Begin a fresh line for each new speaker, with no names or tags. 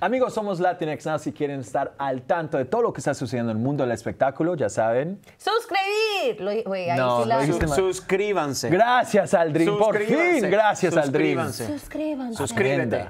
Amigos, somos Latinx Now. Si quieren estar al tanto de todo lo que está sucediendo en el mundo del espectáculo, ya saben.
Suscribir. Lo, ahí
No,
sí la-
suscríbanse.
Gracias, Aldrin. Por fin, gracias, Aldrin.
Suscríbanse.
Suscríbanse.
Suscríbete.